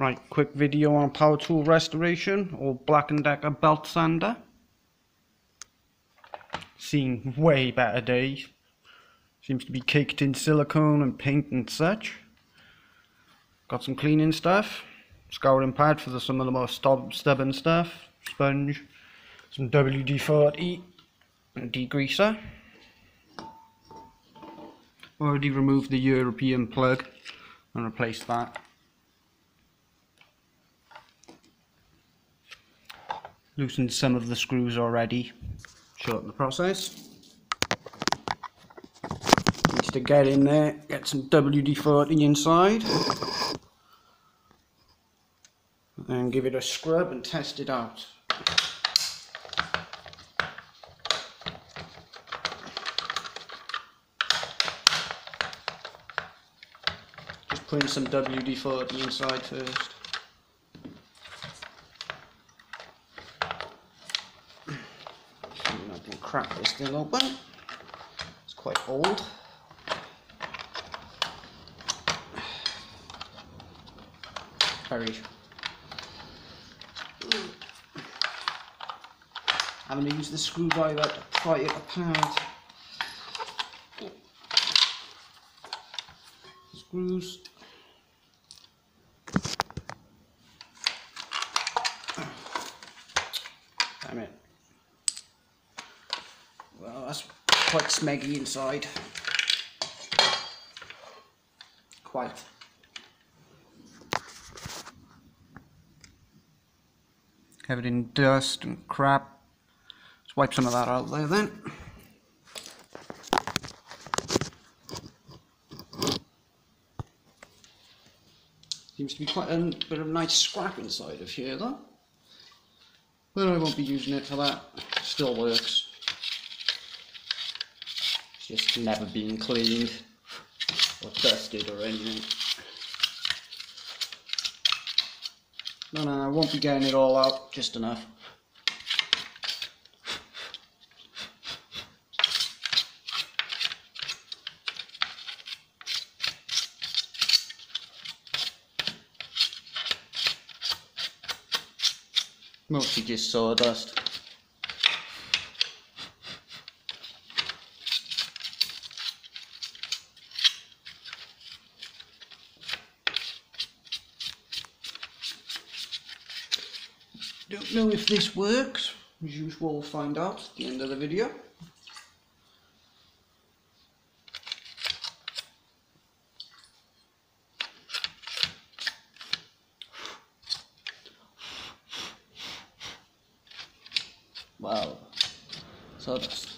Right, quick video on power tool restoration or Black & Decker belt sander. Seen way better days. Seems to be caked in silicone and paint and such. Got some cleaning stuff. Scouring pad for the, some of the more stubborn stuff. Sponge. Some WD-40 and degreaser. Already removed the European plug and replaced that. Loosened some of the screws already. Shorten the process. Needs to get in there get some WD-40 inside. And give it a scrub and test it out. Just putting some WD-40 inside first crack this thing open. It's quite old. Very I'm going to use the screwdriver to pry it apart. Screws quite smeggy inside. Quite. Covered in dust and crap. Let's wipe some of that out there then. Seems to be quite a bit of nice scrap inside of here though. But I won't be using it for that. Still works just never been cleaned or dusted or anything. No, no, I won't be getting it all out, just enough. Mostly just sawdust. Don't know if this works. As usual, we'll find out at the end of the video. Wow. So that's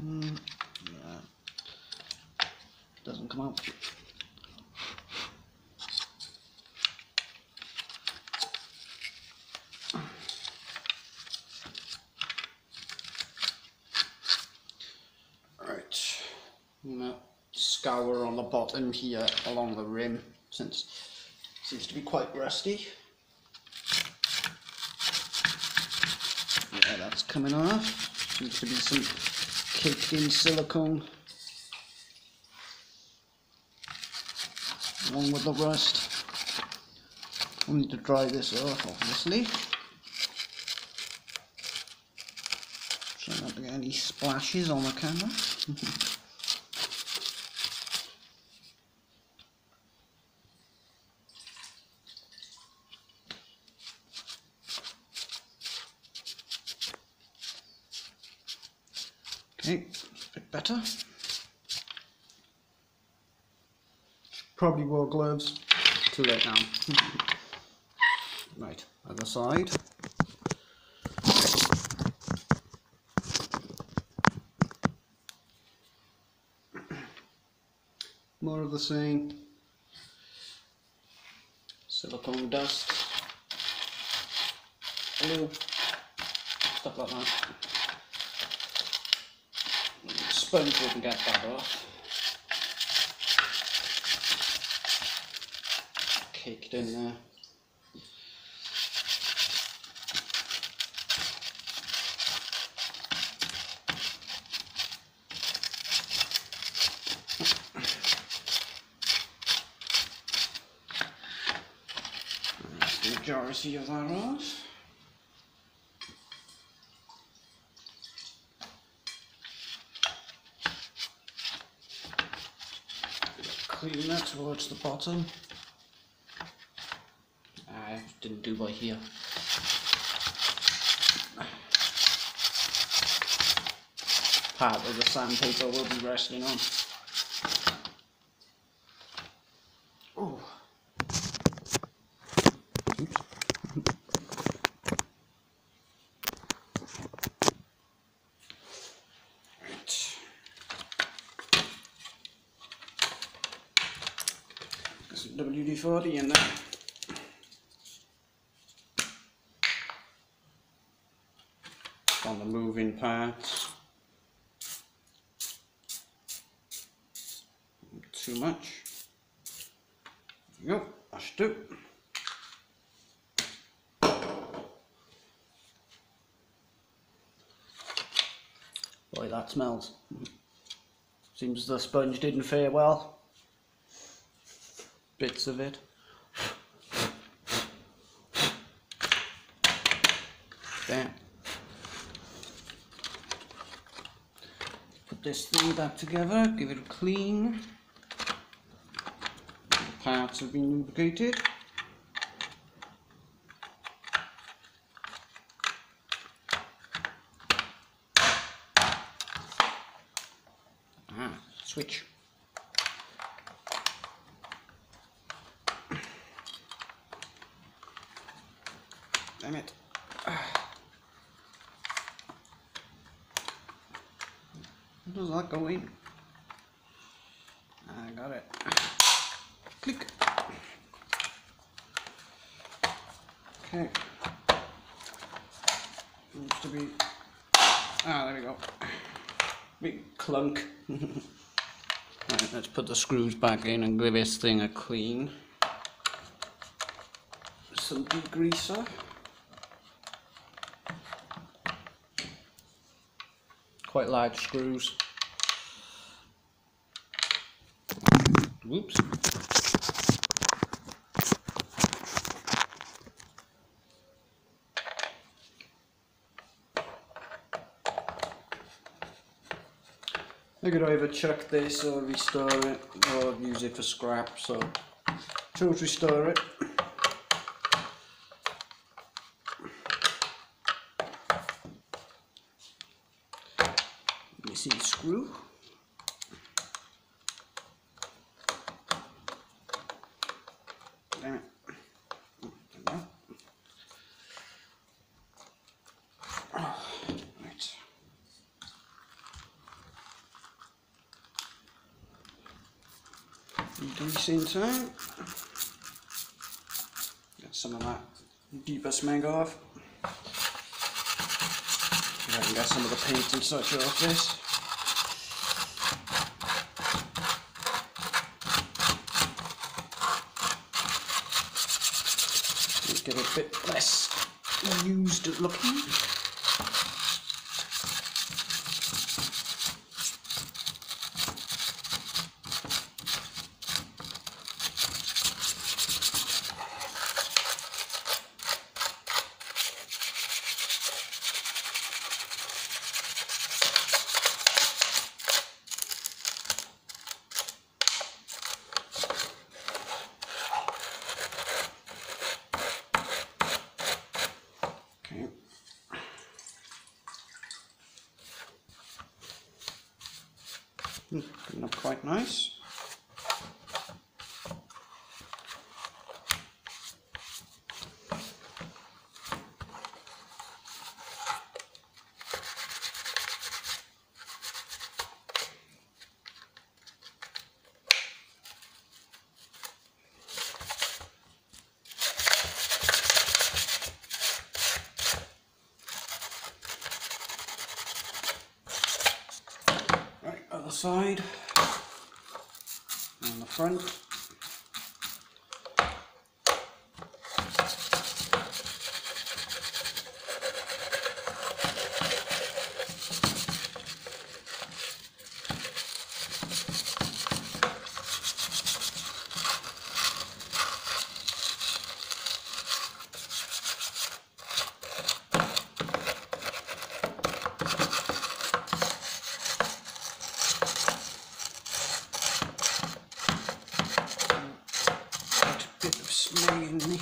mm doesn't come out. Right, I'm gonna scour on the bottom here along the rim since it seems to be quite rusty. Yeah, that's coming off. Seems to be some caked in silicone along with the rust. I need to dry this off obviously. Try not to get any splashes on the camera. okay, a bit better. Probably wore gloves. Too late now. right, other side. More of the same. Silicone dust. Glue. Stuff like that sponge wouldn't get that off. Caked in there. majority of that off. Clean that towards the bottom. I didn't do by here. Part of the sandpaper will be resting on. Oh. Right. Got WD-40 in there. On the moving parts. Too much. Go, that should do. Boy, that smells. Seems the sponge didn't fare well. Bits of it. There. Put this thing back together, give it a clean. The parts have been lubricated. Ah, switch. Damn it. Where does go in? I got it. Click. Okay. Needs to be. Ah, there we go. Big clunk. right, let's put the screws back in and give this thing a clean. Some degreaser. Quite large screws. Whoops. I could either chuck this or restore it or use it for scrap, so chose restore it. Missing screw. Damn it. There we go. Right. In time. Get some of that deeper smeg off. Get some of the paint and such off this. It a bit less used looking. Okay. Hmm, Coming up quite nice. Side. On front.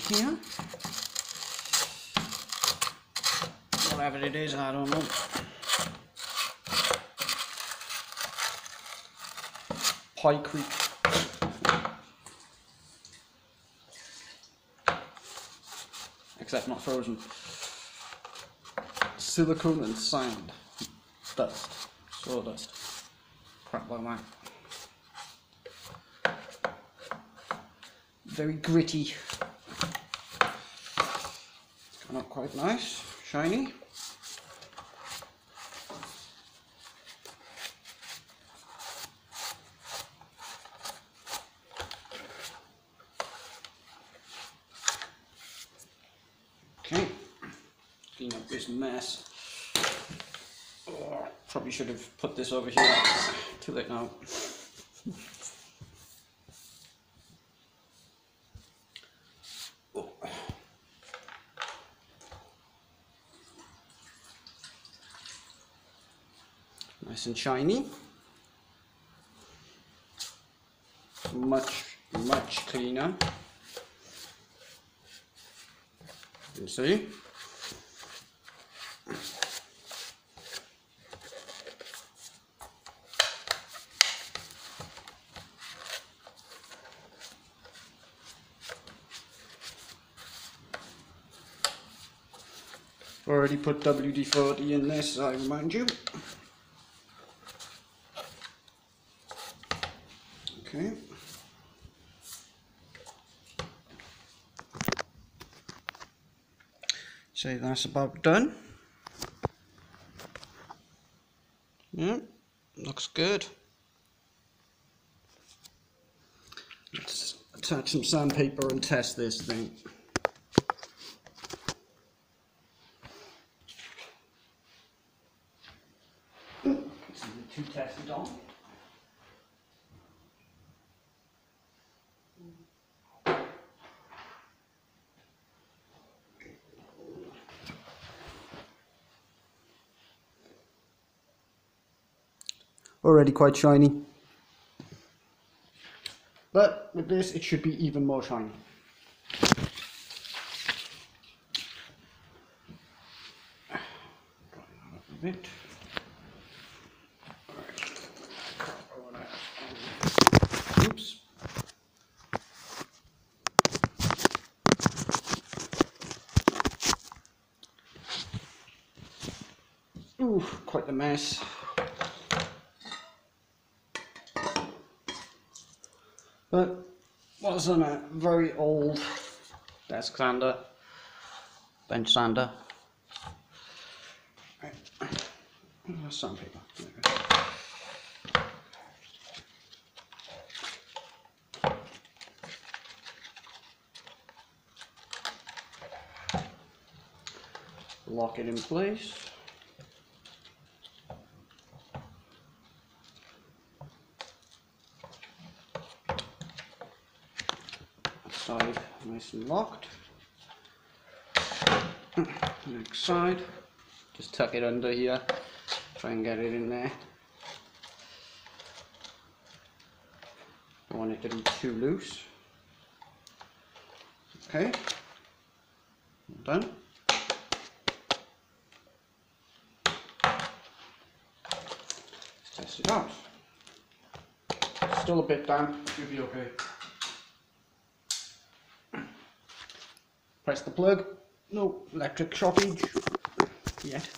here. Whatever it is, I don't know. Pie Creek. Except not frozen. Silicone and sand. Dust. Sawdust. Crap like that. Very gritty. It's quite nice, shiny. Okay, clean up this mess. Oh, probably should have put this over here. Too late now. Oh. Nice and shiny. Much, much cleaner. You see. Already put WD-40 in this, I remind you. Okay. So that's about done. Yeah, looks good. Let's attach some sandpaper and test this thing. to test it on. Already quite shiny. But with this it should be even more shiny. Bit. Oops. Ooh, quite the mess. But was on a very old desk sander, bench sander. Right. Sandpaper. There we go. lock it in place. Side nice and locked. Mm, next side, just tuck it under here, try and get it in there. Don't want it to be too loose. Okay, done. Let's test it out. Still a bit damp, should be okay. Press the plug. No electric shockage yet.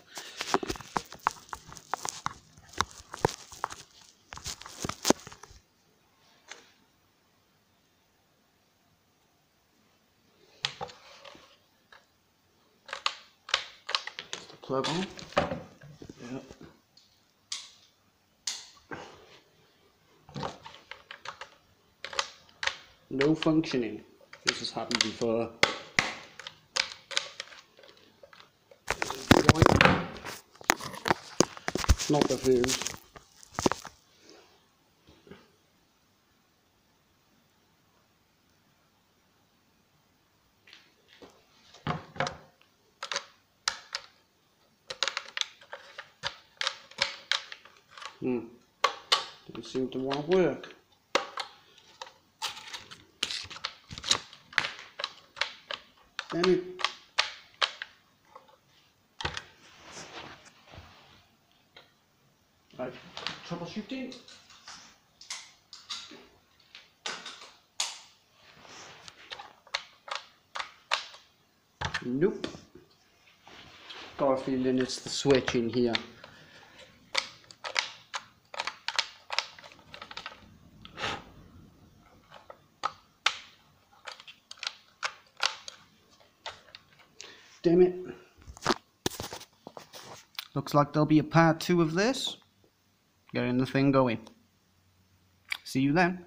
Plug on. Yep. No functioning. This has happened before. Not the fuse. Hmm. Doesn't seem to want to work. Damn it. Right, troubleshooting. Nope. Got a feeling it's the switch in here. Damn it. Looks like there'll be a part two of this. Getting the thing going. See you then.